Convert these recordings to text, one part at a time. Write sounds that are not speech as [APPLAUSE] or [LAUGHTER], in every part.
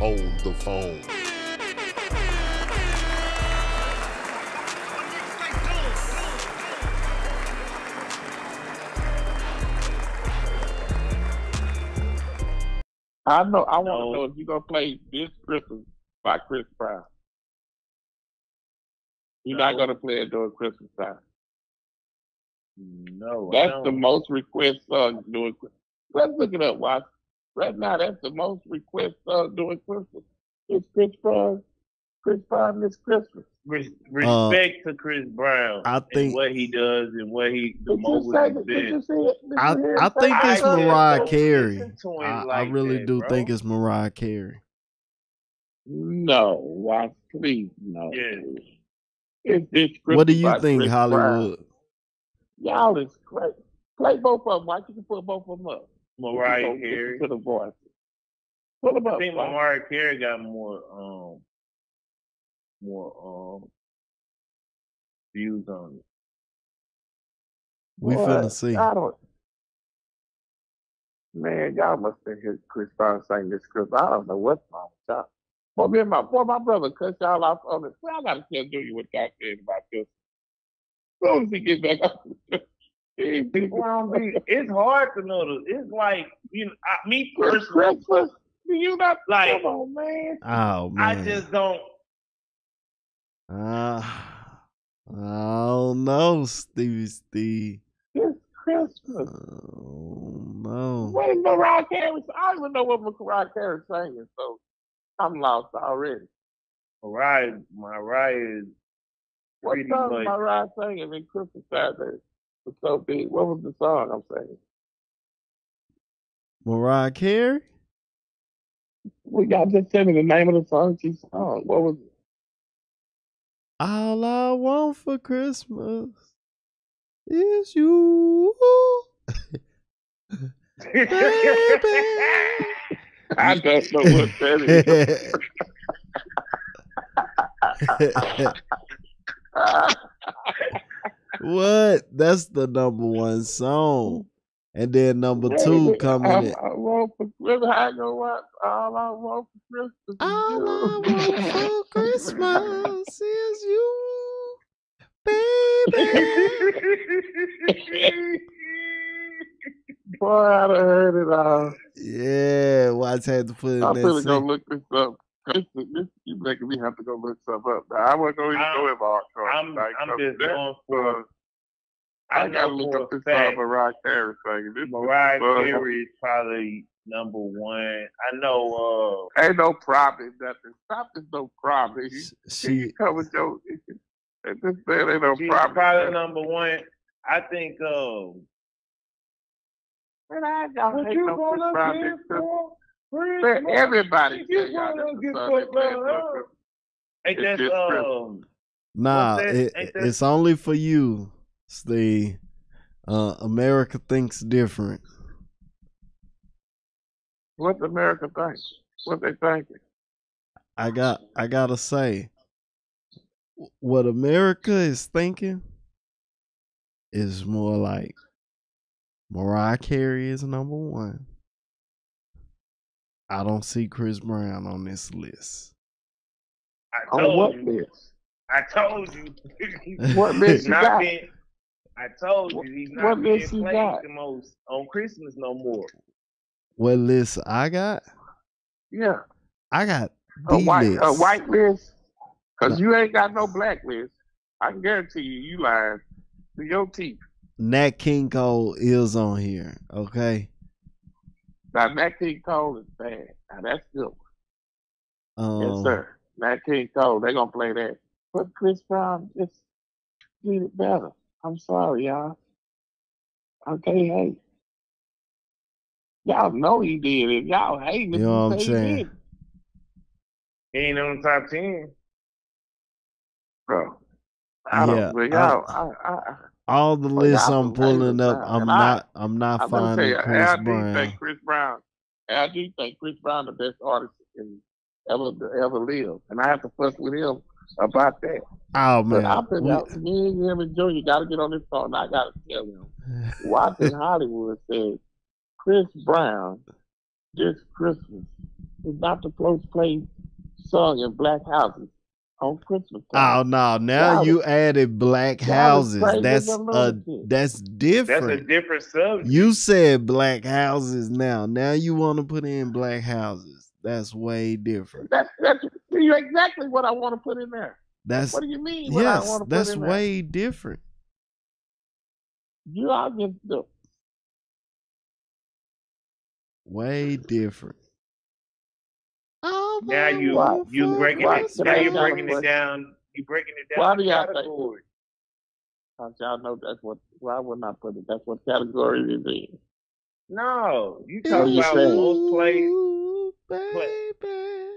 on the phone. I know. I want to No. know if you're gonna play this Christmas by Chris Brown. You're not gonna play it during Christmas time. No, I That's don't. the most request song uh, during. Christmas. Let's look it up. Watch. Right now, that's the most request uh, song during Christmas. It's Chris Brown. Chris Brown this Christmas. Res- uh, respect to Chris Brown I and think- what he does and what he the Did you moguls say he's that? Did been. see it? Did I, I think it's that? I Mariah Carey. listen to him I, I really that, do bro. think it's Mariah Carey. No, watch, please, no. Yeah. It's this Christmas What do you think, Chris Hollywood? Brown. Y'all is great. Play both of them. Why you can put both of them up? Mariah Listen Carey. To the voice. Put them I think Watch. Mariah Carey got more um more um views on it. We Boy, finna see. I don't. Man, y'all must have heard Chris Brown sing this Christmas. I don't know what's wrong with y'all. Boy, me and my boy, my brother cut y'all off on this. Well, I gotta tell you what y'all saying about this. As soon as he gets back up, [LAUGHS] he be Well, be- it's hard to know. The, it's like you know, I, me Chris personally, Christmas. You not? Like- come on, man. Oh man, I just don't. Uh, I don't know, Stevie Steve. It's Christmas. Oh no. What is Mariah Carey? I don't even know what Mariah Carey singing, so I'm lost already. Mariah, Mariah is What Pretty song much. Mariah singing in Christmas Saturday was so big? What was the song I'm saying? Mariah Carey? We got just tell me the name of the song she sung. What was it? All I want for Christmas is you. Baby. [LAUGHS] I don't know what that is. [LAUGHS] [LAUGHS] what? That's the number one song. And then number two coming in. I want for Christmas. I go what? All I want for Christmas is All I you. want for Christmas is you, baby. [LAUGHS] Boy, I done heard it all. Yeah, watch had to put in I'm that gonna go look this up. This, this you making me have to go look stuff up. Now, I wasn't gonna even go in my car. I'm Like, I'm just that going for. was- I, I gotta know look for up a this song fact Mariah Carey singing. This is Mariah. Carey is probably number one. I know. uh Ain't no problem, nothing. Stop this no problem. [LAUGHS] You, She you cover your. [LAUGHS] This man ain't no She's problem. probably number one. I think. Um, Man, I ain't got what you no Chris gonna Brown. get This Chris- for Man, everybody You tell y'all get for love? Ain't that um? nah, it, it's only for you, Steve. Uh, America thinks different. What America thinks? What they thinking? I got I gotta say, what America is thinking is more like Mariah Carey is number one. I don't see Chris Brown on this list. I On told what you. list? I told you. [LAUGHS] What He's list you not got? being. I told you he's What not being played got? the most on Christmas no more. What list I got? Yeah, I got a white list. a white list. Cause you ain't got no black list. I can guarantee you, you lying to your teeth. Nat King Cole is on here. Okay. Now Nat King Cole is bad. Now that's good. Um, yes, sir. Nat King Cole, they're gonna play that. But Chris Brown just did it better. I'm sorry, y'all. Okay, hey. Y'all know he did it. Y'all hating it. You know what I'm say he saying? He ain't on the top ten. Bro. I don't Yeah, but y'all I, I, I all the lists I'm pulling up, I'm and I- not I'm not I'm finding you, Chris I do Brown. think Chris Brown I do think Chris Brown the best artist in ever ever lived. And I have to fuss with him about that. Oh But man. I put we- out me and him and Junior gotta get on this phone I gotta tell him. [LAUGHS] Watching Hollywood said Chris Brown this Christmas is not supposed to play song in black houses on Christmas Oh time. no! Now Y'all you added black houses. That's a that's lunatic. that's That's a different. different subject. You said black houses. Now, now you want to put in black houses. That's way different. That's that's you exactly what I want to put in there. That's What do you mean? What I yes. want to That's put in there? way different. You are just do. Way different. Oh, now you Why? you breaking Why? it. Can Now you're ask y'all a breaking it down. You breaking it down. Why do y'all think- Cause y'all know that's what. Why wouldn't put it? That's what category it is in. No, you So talk about saying- most plays. Ooh, play- baby.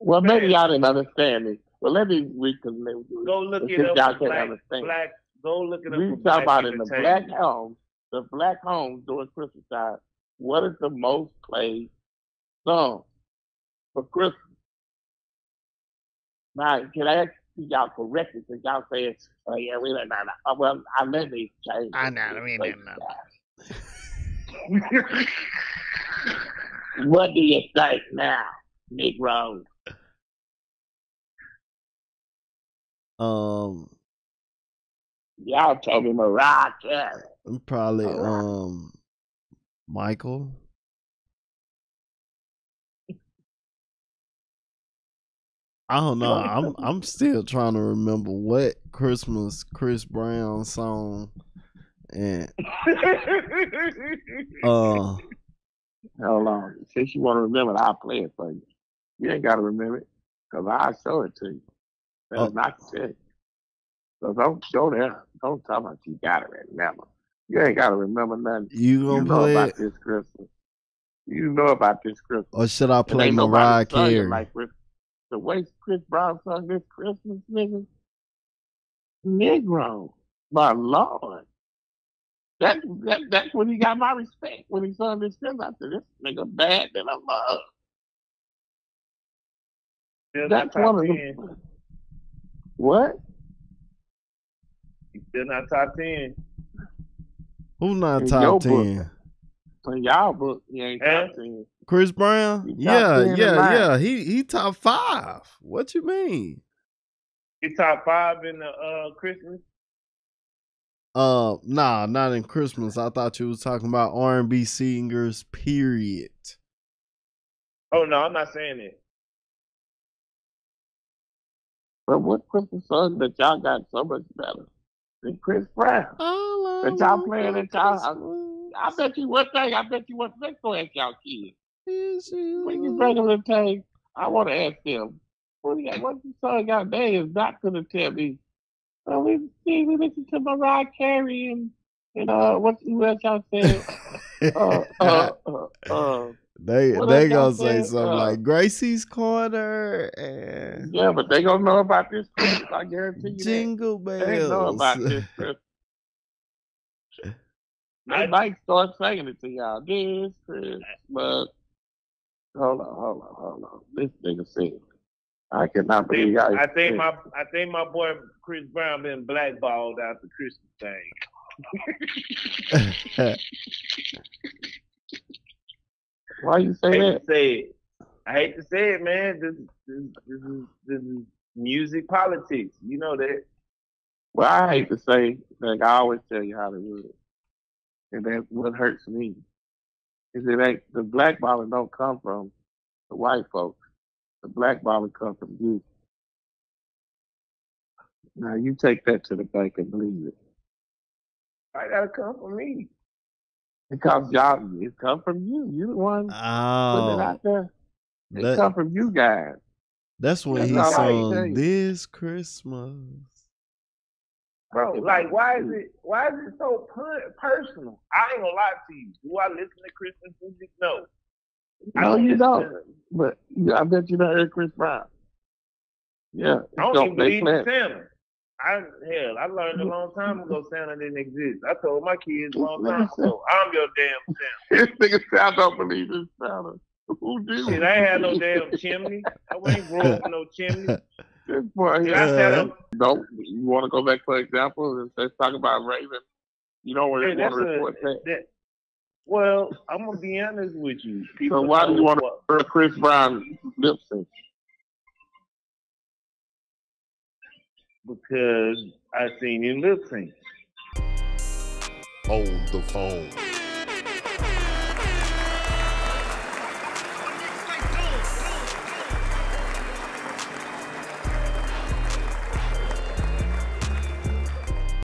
Well, maybe Man. y'all didn't understand me. Well, let me reconnect. Go look Since it up. y'all for black, understand. black. Go look it up. We talk black about in the black entertainment. homes, the black homes during Christmas time. What is the most played song for Christmas? Now, can I ask y'all correctly? Because y'all say, oh, yeah, we don't know. Oh, well, I let me change. I know, we don't know. [LAUGHS] what do you think now, Negro? Um, Y'all told me Mariah Carey. probably Alright. um, Michael. I don't know. I'm I'm still trying to remember what Christmas Chris Brown song and [LAUGHS] uh Hold on. Since you want to remember it, I'll play it for you. You ain't got to remember it because I'll show it to you. That's Oh. not shit. So don't show that. Don't tell me you got to remember. You ain't got to remember nothing. you You gonna know play about it this Christmas. You know about this Christmas. or should I play ain't nobody Mariah Carey? Like Chris, the way Chris Brown sung this Christmas, nigga. Negro. My Lord. That, that, that's when he got my respect. When he sung this Christmas, I said, this nigga bad than I love. Still not That's top one of 10. the. What? You still not top ten. Who's not In top your book. ten? In y'all book, he ain't Huh? top 10. Chris Brown? Top Yeah, 10 yeah, yeah. He he top five. What you mean? He top five in the uh Christmas. Uh, nah, not in Christmas. I thought you was talking about R and B singers. Period. Oh no, I'm not saying it. But what Christmas song that y'all got so much better than Chris Brown? I But y'all playing for it, y'all- Christmas I bet you one thing, I bet you one thing, go ask y'all kids. you. When you bring them to tape, I want to ask them, what do you, what the song y'all they is not going to tell me. Oh, we see, we listen to Mariah Carey and, and uh, what else y'all said? [LAUGHS] uh, uh, uh, uh, they what they gonna say something Uh, like Gracie's Corner and yeah, but they gonna know about this Christmas. I guarantee you that. Jingle They know about this [LAUGHS] Christmas. They I- might start singing it to y'all. This Christmas. Hold on, hold on, hold on. This nigga sing. I cannot believe think, y'all. I think my I think my boy Chris Brown been blackballed out the Christmas thing. [LAUGHS] [LAUGHS] Why you say that? say it. I hate to say it, man. This, this, this, is, this is music politics. You know that. Well, I hate to say, like I always tell you how it is, and that's what hurts me. Is it ain't the blackballing don't come from the white folks. The blackballing come from you. Now you take that to the bank and believe it. I gotta come from me. Because y'all, it come from you. You the one putting it oh, out there. It that, come from you guys. that's when That's he all I can tell sung this Christmas. Bro, like, why is it why is it so personal? I ain't gonna lie to you. Do I listen to Christmas music? No. I No, you don't. But you, I bet you don't heard Chris Brown. Yeah, I don't even believe. Santa. I hell, I learned a long time ago Santa didn't exist. I told my kids a long [LAUGHS] time ago, I'm your damn Santa. [LAUGHS] This nigga I don't believe in Santa. [LAUGHS] Who do? Shit, I had no damn chimney. I ain't grow up no chimney. This boy here. sat. Don't you want to go back for example? and Let's talk about Raven. You don't Hey, want to that's a, report that. that. Well, I'm gonna be honest with you. So why do you want to Chris Brown lip sync? Because I seen lip sync. on the phone.